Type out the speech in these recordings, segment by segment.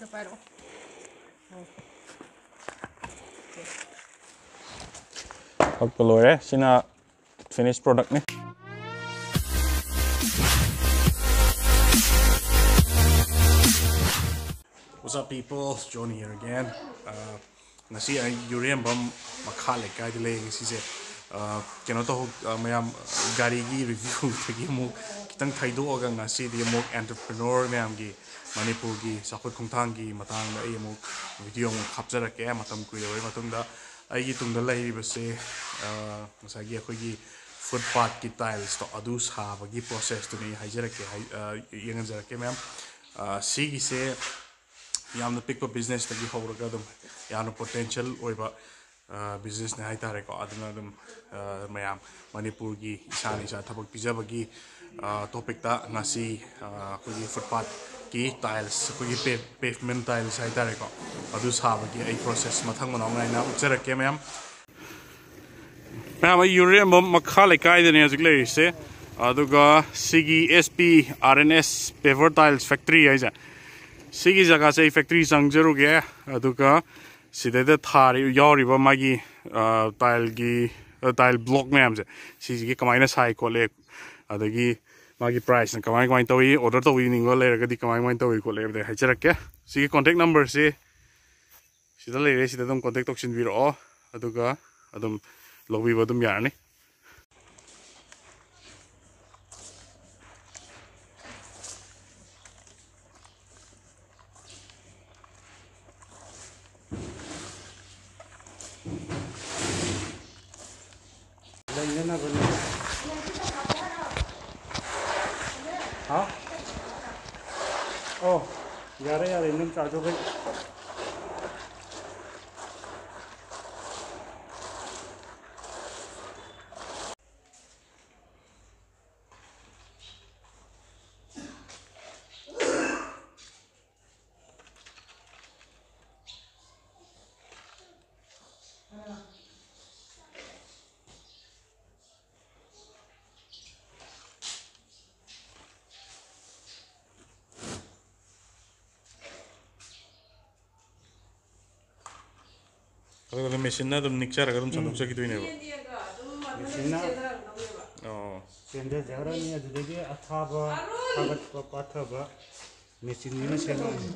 ꯑꯝꯇ ꯄꯥꯏꯔꯛꯑꯣ ꯍꯛꯄ ꯂꯣꯏꯔꯦ ꯁꯤꯅ finish ꯄ꯭ꯔꯣꯗꯛꯅꯤ What's up people? Johnny here again. Uh, ngasi ay Urembam makha lekai dile ngasi se keno to mayam gari gi review thagi mu kitang thaido aga ngasi di mo entrepreneur mayam gi Manipur gi sakhot khongthang gi matang da ay mo video mo khapjara ke matam kui loi matung da ay gi tung da lai ba se ngasa gi akhoi gi footpath ki tiles to adu sa ba gi process to ni haijara ke yengan jara ke mayam si gi se ꯌꯥꯝꯅ ꯄꯤꯛꯄ ꯕꯤꯖꯤꯅꯦꯁꯇꯒꯤ ꯍꯧꯔꯒ ꯑꯗꯨꯝ ꯌꯥꯝꯅ potential ꯑꯣꯏꯕ ꯕꯤꯖꯤꯅꯦꯁꯅꯦ ꯍꯥꯏꯇꯥꯔꯦꯀꯣ ꯑꯗꯨꯅ ꯑꯗꯨꯝ ꯃꯌꯥꯝ ꯃꯅꯤꯄꯨꯔꯒꯤ ꯏꯁꯥꯅ ꯏꯁꯥ ꯊꯕꯛ ꯄꯤꯖꯕꯒꯤ ꯇꯣꯄꯤꯛꯇ ꯉꯁꯤ ꯑꯩꯈꯣꯏꯒꯤ ꯐꯨꯠꯄꯥꯠꯀꯤ ꯇꯥꯏꯜꯁ ꯑꯩꯈꯣꯏꯒꯤ ꯄꯦꯚꯃꯦꯟ ꯇꯥꯏꯜꯁ ꯍꯥꯏꯇꯥꯔꯦꯀꯣ ꯑꯗꯨ ꯁꯥꯕꯒꯤ ꯑꯩ ꯄ꯭ꯔꯣꯁꯦꯁ ꯃꯊꯪ ꯃꯅꯥꯎ ꯅꯥꯏꯅ ꯎꯠꯆꯔꯛꯀꯦ ꯃꯌꯥꯝ ꯃꯌꯥꯝ ꯑꯩ ꯌꯨꯔꯦꯝꯕ ꯃꯈꯥ ꯂꯩꯀꯥꯏꯗꯅꯦ ꯍꯧꯖꯤꯛ ꯂꯩꯔꯤꯁꯦ ꯑꯗꯨꯒ ꯁꯤꯒꯤ S P R N S ꯄꯦꯚꯔ tiles factory ꯍꯥꯏꯁꯦ ꯁꯤꯒꯤ ꯖꯒꯥꯁꯦ ꯑꯩ ꯐꯦꯛꯇ꯭ꯔꯤ ꯆꯪꯖꯔꯨꯒꯦ ꯑꯗꯨꯒ सिधैदा थारि यावरिब मागी टाइलगी टाइल ब्लॉक मैमसे सीजी कमाइना साई खोले अदगी प्राइस कम कम तौई ऑर्डर तौई निंगो लेरगदी कमाय कमाय तौई खोले बदे हाइचरके सिगी नंबर से सिधा लेरे सिधा दम कांटेक्ट ऑप्शन बिरो अदुगा अदम लॉबी बदम लेना हाँ? ओ यार यार इंजन चार्जों हो ꯃꯦꯆꯤꯟꯅ ꯑꯗꯨꯝ ꯅꯤꯛꯆꯔꯒ ꯑꯗꯨꯝ ꯁꯟꯗꯣꯛꯆꯈꯤꯗꯣꯏꯅꯦꯕ ꯃꯦꯆꯤꯟꯅ ꯑꯣ ꯆꯦꯟꯊꯖꯈ꯭ꯔꯅꯤ ꯑꯗꯨꯗꯒꯤ ꯑꯊꯥꯕ ꯊꯥꯒꯠꯄ ꯄꯥꯊꯕ ꯃꯦꯆꯤꯟꯁꯤꯅ ꯁꯦꯝꯃꯛꯑꯅꯤ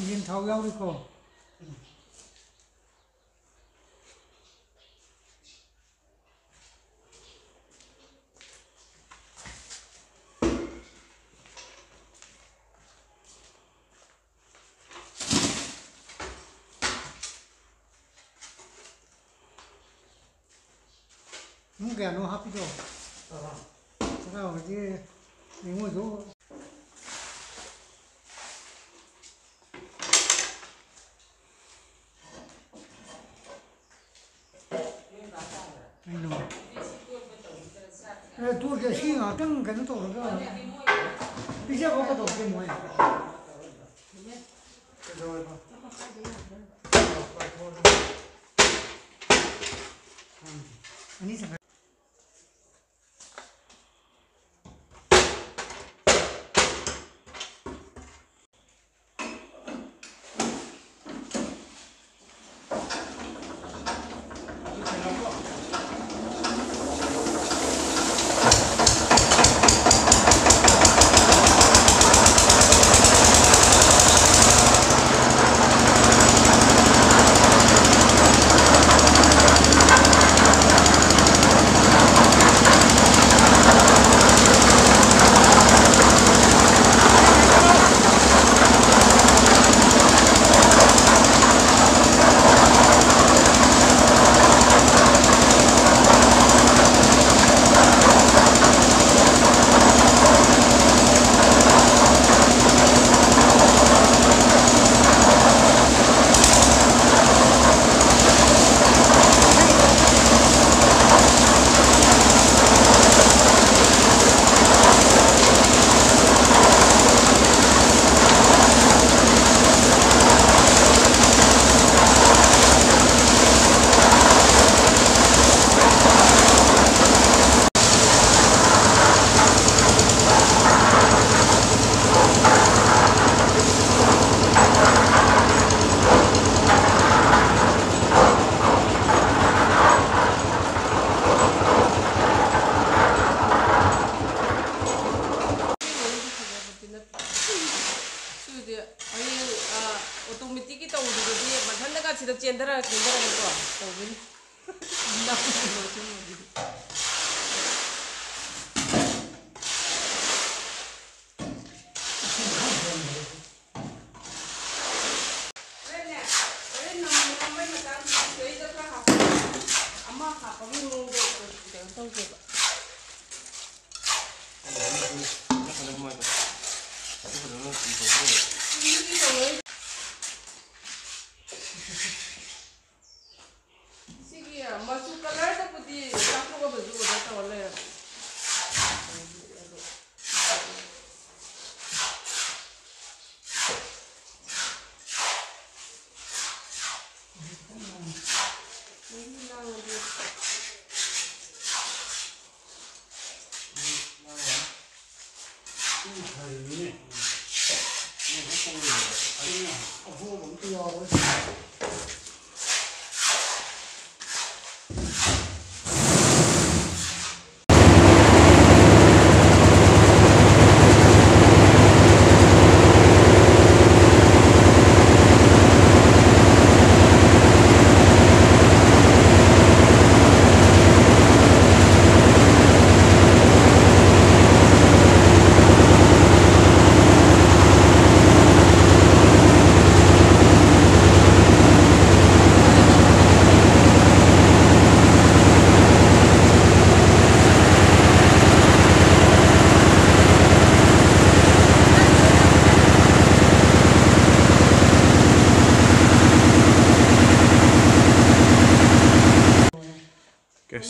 已经超标的时候五点钟还不叫我知我我走 cái mũi này rồi Okay,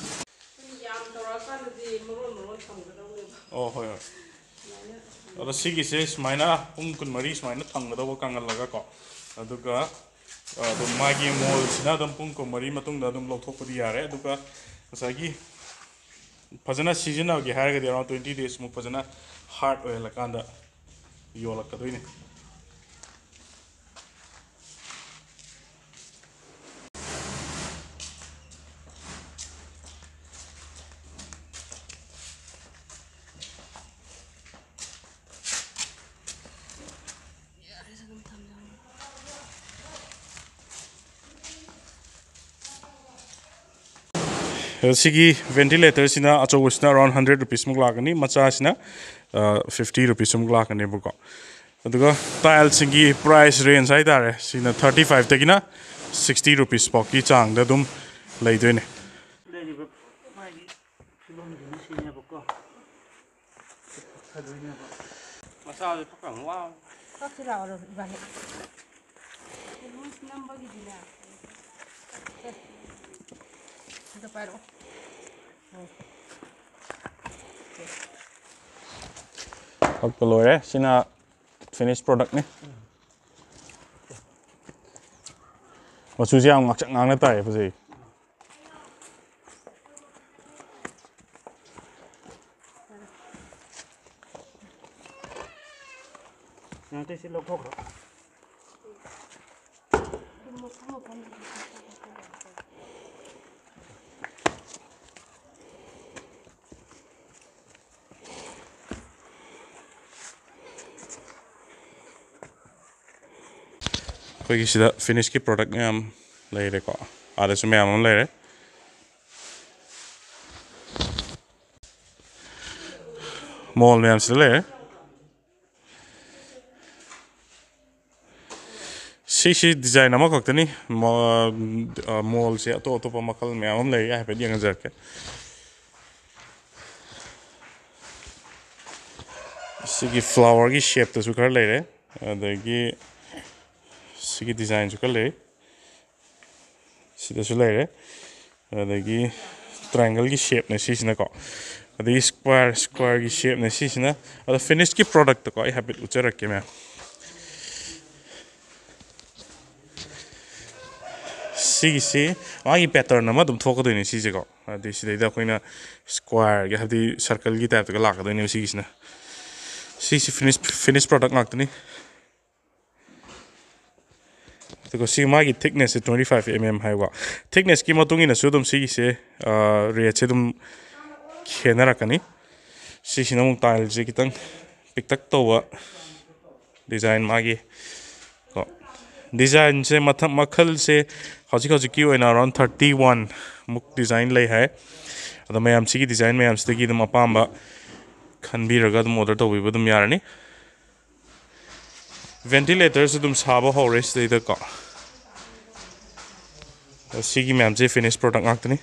ꯑꯣ ꯍꯣꯏ ꯍꯣꯏ ꯑꯗꯣ ꯁꯤꯒꯤꯁꯦ ꯁꯨꯃꯥꯏꯅ ꯄꯨꯡ ꯀꯨꯟꯃꯔꯤ ꯁꯨꯃꯥꯏꯅ ꯊꯝꯒꯗꯧꯕ ꯀꯪꯍꯜꯂꯒ ꯀꯣ ꯑꯗꯨꯒ ꯑꯗꯨꯝ ꯃꯥꯒꯤ ꯃꯣꯜꯁꯤꯅ ꯑꯗꯨꯝ ꯄꯨꯡ ꯀꯨꯟꯃꯔꯤ ꯃꯇꯨꯡꯗ ꯑꯗꯨꯝ ꯂꯧꯊꯣꯛꯄꯗꯤ ꯌꯥꯔꯦ ꯑꯗꯨꯒ ꯉꯁꯥꯏꯒꯤ ꯐꯖꯅ ꯁꯤꯖꯤꯟꯅꯒꯦ ꯍꯥꯏꯔꯒꯗꯤ ꯑꯦꯔꯥꯎꯟ ꯇ꯭ꯋꯦꯟꯇꯤ ꯗꯦꯖꯃꯨꯛ ꯐꯖꯅ ꯍꯥꯔꯠ ꯑꯣꯏꯍꯜꯂꯀꯥꯟꯗ ꯌꯣꯜꯂꯛꯀꯗꯣꯏꯅꯤ वेंटिलेटर से अच्छा से अराउंड हंड्रेड रुपीस मूक लागनी मचासना फिफ्टी रुपीस मूक लागनेबको टाइल की प्राइस रेंज है थर्टी फाइव तकना सिक्सटी रुपीस पॉकी चांग लेने Okay. ꯑꯝꯇ ꯄꯥꯏꯔꯛꯑꯣ ꯍꯛꯄ ꯂꯣꯏꯔꯦ ꯁꯤꯅ ꯐꯤꯅꯤꯁ ꯄ꯭ꯔꯣꯗꯛꯅꯤ ꯃꯆꯨꯁꯦ ꯌꯥꯝ ꯉꯥꯛꯁꯛ ꯉꯥꯡꯅ ꯇꯥꯏꯌꯦ ꯐꯖꯩ ꯉꯥꯛꯇ ꯁꯤ ꯂꯧꯊꯣꯛꯈ꯭ꯔꯣ ꯑꯩꯈꯣꯏꯒꯤ ꯁꯤꯗ ꯐꯤꯅꯤꯁꯀꯤ ꯄ꯭ꯔꯣꯗꯛ ꯃꯌꯥꯝ ꯂꯩꯔꯦꯀꯣ ꯑꯥꯗꯁꯨ ꯃꯌꯥꯝ ꯑꯃ ꯂꯩꯔꯦ ꯃꯣꯜ ꯃꯌꯥꯝꯁꯤꯗ ꯂꯩꯔꯦ ꯁꯤꯁꯤ ꯗꯤꯖꯥꯏꯟ ꯑꯃꯈꯛꯇꯅꯤ ꯃꯣ- ꯑ, ꯃꯣꯜꯁꯦ ꯑꯇꯣꯞ ꯑꯇꯣꯞꯄ ꯃꯈꯜ ꯃꯌꯥꯝ ꯑꯃ ꯂꯩꯔꯤ ꯍꯥꯏꯐꯦꯠ ꯌꯦꯡꯍꯟꯖꯔꯛꯀꯦ ꯁꯤꯒꯤ ꯐ꯭ꯂꯥꯋꯔꯒꯤ ꯁꯦꯞꯇꯁꯨ ꯈꯔ ꯂꯩꯔꯦ ꯑꯗꯒꯤ ꯁꯤꯒꯤ ꯗꯤꯖꯥꯏꯟꯁꯨ ꯈꯔ ꯂꯩ ꯁꯤꯗꯁꯨ ꯂꯩꯔꯦ ꯑꯗꯒꯤ ꯇ꯭ꯔꯥꯏꯡꯒꯜꯒꯤ ꯁꯦꯞꯅꯦ ꯁꯤꯁꯤꯅꯀꯣ ꯑꯗꯒꯤ ꯁ꯭ꯀ꯭ꯋꯥꯔ ꯁ꯭ꯀ꯭ꯋꯥꯔꯒꯤ ꯁꯦꯞꯅꯦ ꯁꯤꯁꯤꯅ ꯑꯗꯣ ꯐꯤꯅꯤꯁꯀꯤ ꯄ꯭ꯔꯣꯗꯛꯇꯀꯣ ꯑꯩ ꯍꯥꯏꯐꯦꯠ ꯎꯠꯆꯔꯛꯀꯦ ꯃꯌꯥꯝ ꯁꯤꯒꯤꯁꯤ ꯃꯥꯒꯤ ꯄꯦꯇꯔꯟ ꯑꯃ ꯑꯗꯨꯝ ꯊꯣꯛꯀꯗꯣꯏꯅꯦ ꯁꯤꯁꯦꯀꯣ ꯍꯥꯏꯗꯤ ꯁꯤꯗꯩꯗ ꯑꯩꯈꯣꯏꯅ ꯁ꯭ꯀ꯭ꯋꯥꯔꯒꯤ ꯍꯥꯏꯕꯗꯤ ꯁꯔꯀꯜꯒꯤ ꯇꯥꯏꯞꯇꯒ ꯂꯥꯛꯀꯗꯣꯏꯅꯦꯕ ꯁꯤꯒꯤꯁꯤꯅ ꯁꯤꯁꯤ ꯐꯤꯅꯤꯁ ꯐꯤꯅꯤꯁ ꯄ꯭ꯔꯣꯗꯛ ꯉꯥꯛꯇꯅꯤ ꯑꯗꯨꯒ ꯁꯤ ꯃꯥꯒꯤ ꯊꯤꯛꯅꯦꯁꯁꯦ ꯇ꯭ꯋꯦꯟꯇꯤ ꯐꯥꯏꯚ ꯑꯦꯝ ꯑꯦꯝ ꯍꯥꯏꯕ ꯊꯤꯛꯅꯦꯁꯀꯤ ꯃꯇꯨꯡ ꯏꯟꯅꯁꯨ ꯑꯗꯨꯝ ꯁꯤꯒꯤꯁꯦ ꯔꯦꯠꯁꯦ ꯑꯗꯨꯝ ꯈꯦꯠꯅꯔꯛꯀꯅꯤ ꯁꯤꯁꯤꯅ ꯑꯃꯨꯛ ꯇꯥꯏꯜꯁꯦ ꯈꯤꯇꯪ ꯄꯤꯛꯇꯛ ꯇꯧꯕ ꯗꯤꯖꯥꯏꯟ ꯃꯥꯒꯤ ꯀꯣ ꯗꯤꯖꯥꯏꯟꯁꯦ ꯃꯊꯛ ꯃꯈꯜꯁꯦ ꯍꯧꯖꯤꯛ ꯍꯧꯖꯤꯛꯀꯤ ꯑꯣꯏꯅ ꯑꯔꯥꯎꯟ ꯊꯥꯔꯇꯤ ꯋꯥꯟ ꯃꯨꯛ ꯗꯤꯖꯥꯏꯟ ꯂꯩ ꯍꯥꯏ ꯑꯗꯣ ꯃꯌꯥꯝ ꯁꯤꯒꯤ ꯗꯤꯖꯥꯏꯟ ꯃꯌꯥꯝꯁꯤꯗꯒꯤ ꯑꯗꯨꯝ ꯑꯄꯥꯝꯕ ꯈꯟꯕꯤꯔꯒ ꯑꯗꯨꯝ ꯑꯣꯔꯗꯔ ꯇꯧꯕꯤꯕ ꯑꯗꯨꯝ ꯌꯥꯔꯅꯤ ꯚꯦꯟꯇꯤꯂꯦꯇꯔꯁꯨ ꯑꯗꯨꯝ ꯁꯥꯕ ꯍꯧꯔꯦ ꯁꯤꯗꯩꯗꯀꯣ ꯁꯤꯒꯤ ꯃꯌꯥꯝꯁꯦ ꯐꯤꯅꯤꯁ ꯄ꯭ꯔꯣꯗꯛ ꯉꯥꯛꯇꯅꯤ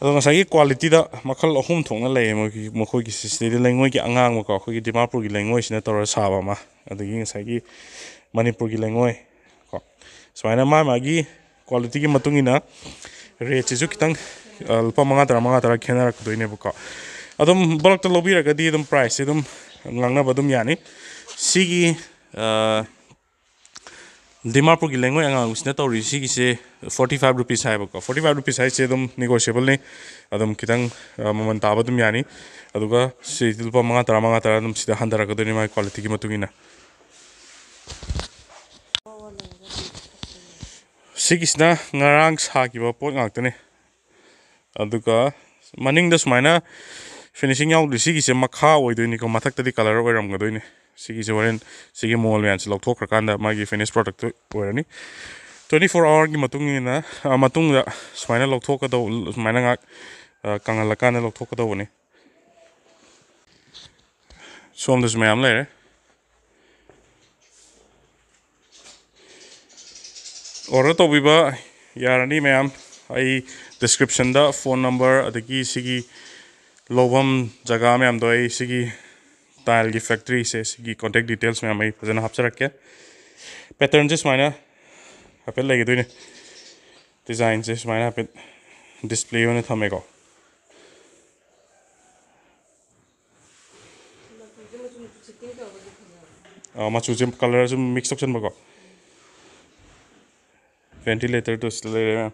ꯑꯗꯣ ꯉꯁꯥꯏꯒꯤ ꯀ꯭ꯋꯥꯂꯤꯇꯤꯗ ꯃꯈꯜ ꯑꯍꯨꯝ ꯊꯣꯛꯅ ꯂꯩꯌꯦ ꯃꯣꯏꯒꯤ ꯃꯈꯣꯏꯒꯤ ꯁꯤꯗꯩꯗ ꯂꯩꯉꯣꯏꯒꯤ ꯑꯉꯥꯡꯕꯀꯣ ꯑꯩꯈꯣꯏꯒꯤ ꯗꯤꯃꯥꯄꯨꯔꯒꯤ ꯂꯩꯉꯣꯏꯁꯤꯅ ꯇꯧꯔꯒ ꯁꯥꯕ ꯑꯃ ꯑꯗꯒꯤ ꯉꯁꯥꯏꯒꯤ ꯃꯅꯤꯄꯨꯔꯒꯤ ꯂꯩꯉꯣꯏ ꯀꯣ ꯁꯨꯃꯥꯏꯅ ꯃꯥ ꯃꯥꯒꯤ ꯀ꯭ꯋꯥꯂꯤꯇꯤꯒꯤ ꯃꯇꯨꯡ ꯏꯟꯅ ꯔꯦꯠꯁꯤꯁꯨ ꯈꯤꯇꯪ ꯑ, ꯂꯨꯄꯥ ꯃꯉꯥ ꯇꯔꯥ ꯃꯉꯥ ꯇꯔꯥ ꯈꯦꯠꯅꯔꯛꯀꯗꯣꯏꯅꯦꯕꯀꯣ ꯑꯗꯨꯝ ꯕꯜꯛꯇ ꯂꯧꯕꯤꯔꯒꯗꯤ ꯑꯗꯨꯝ ꯄ꯭ꯔꯥꯏꯁꯁꯦ ꯑꯗꯨꯝ ꯉꯥꯡꯅꯕ ꯑꯗꯨꯝ ꯌꯥꯅꯤ ꯁꯤꯒꯤ ꯑ, ꯗꯤꯃꯥꯄꯨꯔꯒꯤ ꯂꯩꯉꯣꯏ ꯑꯉꯥꯡꯕꯁꯤꯅ ꯇꯧꯔꯤ ꯁꯤꯒꯤꯁꯦ ꯐꯣꯔꯇꯤ ꯐꯥꯏꯚ ꯔꯨꯄꯤꯁ ꯍꯥꯏꯕꯀꯣ ꯐꯣꯔꯇꯤ ꯐꯥꯏꯚ ꯔꯨꯄꯤꯁ ꯍꯥꯏꯁꯦ ꯑꯗꯨꯝ ꯅꯤꯒꯣꯁꯤꯌꯦꯕꯜꯅꯤ ꯑꯗꯨꯝ ꯈꯤꯇꯪ ꯑ, ꯃꯃꯜ ꯇꯥꯕ ꯑꯗꯨꯝ ꯌꯥꯅꯤ ꯑꯗꯨꯒ ꯁꯤꯗꯤ ꯂꯨꯄꯥ ꯃꯉꯥ ꯇꯔꯥ ꯃꯉꯥ ꯇꯔꯥ ꯑꯗꯨꯝ ꯁꯤꯗ ꯍꯟꯊꯔꯛꯀꯗꯣꯏꯅꯤ ꯃꯥꯒꯤ ꯀ꯭ꯋꯥꯂꯤꯇꯤꯒꯤ ꯃꯇꯨꯡ ꯏꯟꯅ ꯁꯤꯒꯤꯁꯤꯅ ꯉꯔꯥꯡ ꯁꯥꯈꯤꯕ ꯄꯣꯠ ꯉꯥꯛꯇꯅꯤ ꯑꯗꯨꯒ ꯃꯅꯤꯡꯗ ꯁꯨꯃꯥꯏꯅ ꯐꯤꯅꯤꯁꯤꯡ ꯌꯥꯎꯗ꯭ꯔꯤ ꯁꯤꯒꯤꯁꯦ ꯃꯈꯥ ꯑꯣꯏꯗꯣꯏꯅꯤꯀꯣ ꯃꯊꯛꯇꯗꯤ ꯀꯂꯔ ꯑꯣꯏꯔꯝꯒꯗꯣꯏꯅꯤ ꯁꯤꯒꯤꯁꯦ ꯍꯣꯔꯦꯟ ꯁꯤꯒꯤ ꯃꯣꯜ ꯃꯌꯥꯝꯁꯦ ꯂꯧꯊꯣꯛꯈ꯭ꯔꯀꯥꯟꯗ ꯃꯥꯒꯤ ꯐꯤꯅꯤꯁ ꯄ꯭ꯔꯣꯗꯛꯇꯨ ꯑꯣꯏꯔꯅꯤ ꯇ꯭ꯋꯦꯟꯇꯤ ꯐꯣꯔ ꯑꯋꯥꯔꯒꯤ ꯃꯇꯨꯡ ꯏꯟꯅ ꯑ, ꯃꯇꯨꯡꯗ ꯁꯨꯃꯥꯏꯅ ꯂꯧꯊꯣꯛꯀꯗꯧ ꯁꯨꯃꯥꯏꯅ ꯉꯥꯛ ꯑ, ꯀꯪꯍꯜꯂꯀꯥꯟꯗ ꯂꯧꯊꯣꯛꯀꯗꯧꯕꯅꯤ ꯁꯣꯝꯗꯁꯨ ꯃꯌꯥꯝ ꯂꯩꯔꯦ ꯑꯣꯔꯗꯔ ꯇꯧꯕꯤꯕ ꯌꯥꯔꯅꯤ ꯃꯌꯥꯝ ꯑꯩ ꯗꯤꯁꯀ꯭ꯔꯤꯞꯁꯟꯗ ꯐꯣꯟ ꯅꯝꯕꯔ ꯑꯗꯒꯤ ꯁꯤꯒꯤ ꯂꯧꯐꯝ ꯖꯒꯥ ꯃꯌꯥꯝꯗꯣ ꯑꯩ ꯁꯤꯒꯤ ꯇꯥꯏꯜꯒꯤ ꯐꯦꯛꯇ꯭ꯔꯤꯁꯦ ꯁꯤꯒꯤ ꯀꯣꯟꯇꯦꯛ ꯗꯤꯇꯦꯜꯁ ꯃꯌꯥꯝ ꯑꯩ ꯐꯖꯅ ꯍꯥꯞꯆꯔꯛꯀꯦ ꯄꯦꯇꯔꯟꯁꯦ ꯁꯨꯃꯥꯏꯅ ꯍꯥꯏꯐꯦꯠ ꯂꯩꯒꯗꯣꯏꯅꯦ ꯗꯤꯖꯥꯏꯟꯁꯦ ꯁꯨꯃꯥꯏꯅ ꯍꯥꯏꯐꯦꯠ ꯗꯤꯁꯄ꯭ꯂꯦ ꯑꯣꯏꯅ ꯊꯝꯃꯦꯀꯣ ꯑꯥ, ꯃꯆꯨꯁꯦ ꯀꯂꯔ ꯁꯨꯝ ꯃꯤꯛꯁ ꯇꯧꯁꯟꯕꯀꯣ वेंटिलेटर तो इसलिए